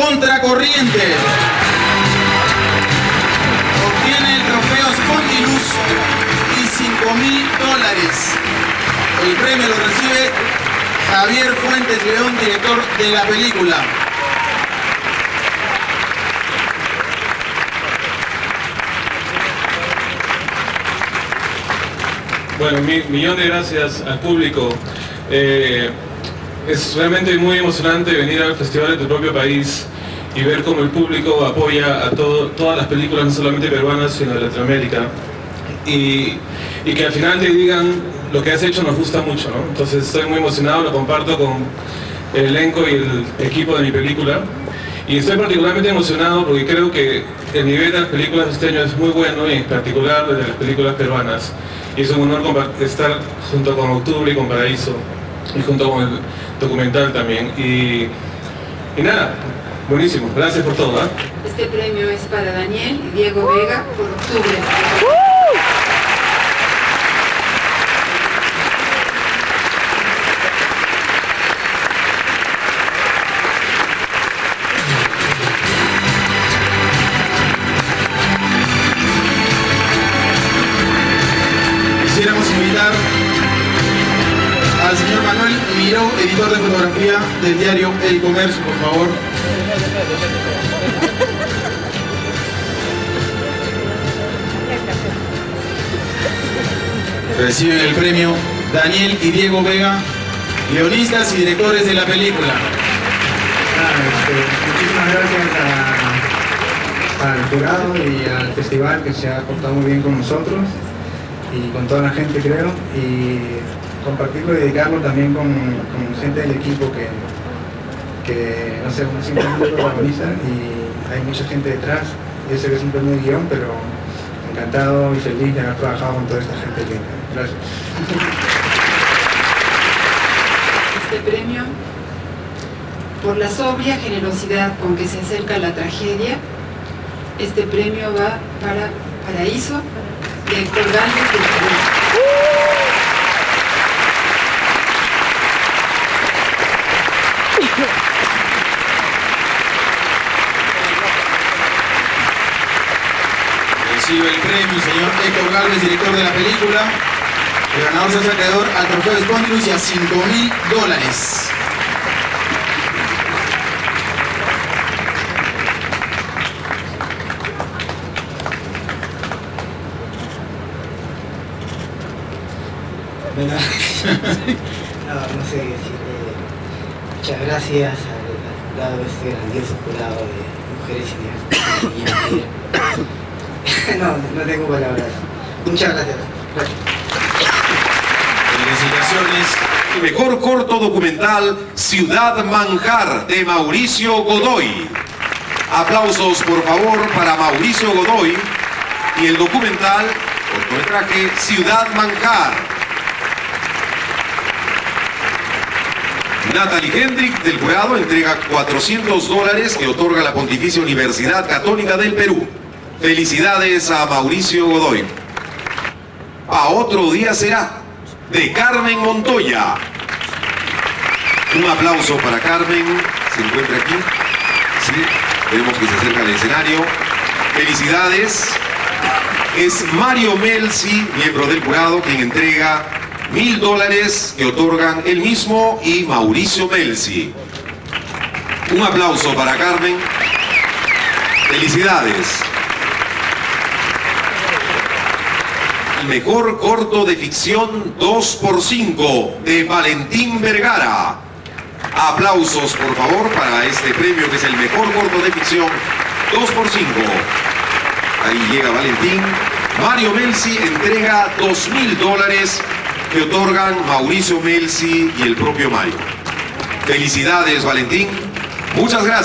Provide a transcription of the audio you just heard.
Contracorriente. Obtiene el trofeo Spondylus y 5 mil dólares. El premio lo recibe Javier Fuentes León, director de la película. Bueno, mi, millón de gracias al público. Eh, es realmente muy emocionante venir al festival de tu propio país y ver cómo el público apoya a todo, todas las películas, no solamente peruanas, sino de Latinoamérica. Y, y que al final te digan lo que has hecho nos gusta mucho, ¿no? Entonces estoy muy emocionado, lo comparto con el elenco y el equipo de mi película. Y estoy particularmente emocionado porque creo que el nivel de las películas este año es muy bueno y en particular de las películas peruanas. Y es un honor estar junto con Octubre y con Paraíso y junto con el documental también. Y, y nada, buenísimo, gracias por todo. ¿eh? Este premio es para Daniel y Diego Vega por Octubre. Al señor Manuel Miró, editor de fotografía del diario El Comercio, por favor. Reciben el premio Daniel y Diego Vega, guionistas y directores de la película. Ah, este, muchísimas gracias al jurado y al festival que se ha portado muy bien con nosotros y con toda la gente creo compartirlo y dedicarlo también con, con gente del equipo que, que no sé, simplemente protagoniza y hay mucha gente detrás. Sé que es un premio de guion, pero encantado y feliz de haber trabajado con toda esta gente linda. Gracias. Este premio por la sobria generosidad con que se acerca la tragedia. Este premio va para Paraíso de Héctor Gálvez de Perú. Recibe el premio señor Héctor Galvez, director de la película. El ganador se acreedor al trofeo de Spondylus y a 5 mil dólares. No, no sé qué decir. muchas gracias al, al jurado, este grandioso jurado de mujeres y No, no tengo palabras. Muchas gracias. Gracias. Felicitaciones. El mejor corto documental Ciudad Manjar de Mauricio Godoy. Aplausos por favor para Mauricio Godoy y el documental cortometraje Ciudad Manjar. Natalie Hendrick del jurado entrega 400 dólares que otorga la Pontificia Universidad Católica del Perú. Felicidades a Mauricio Godoy. A otro día será de Carmen Montoya. Un aplauso para Carmen. ¿Se encuentra aquí? Sí. Vemos que se acerca al escenario. Felicidades. Es Mario Melzi, miembro del jurado, quien entrega mil dólares que otorgan él mismo y Mauricio Melzi. Un aplauso para Carmen. Felicidades. El mejor corto de ficción 2x5 de Valentín Vergara. Aplausos por favor para este premio que es el mejor corto de ficción 2x5. Ahí llega Valentín. Mario Melzi entrega 2 mil dólares que otorgan Mauricio Melzi y el propio Mario. Felicidades Valentín. Muchas gracias.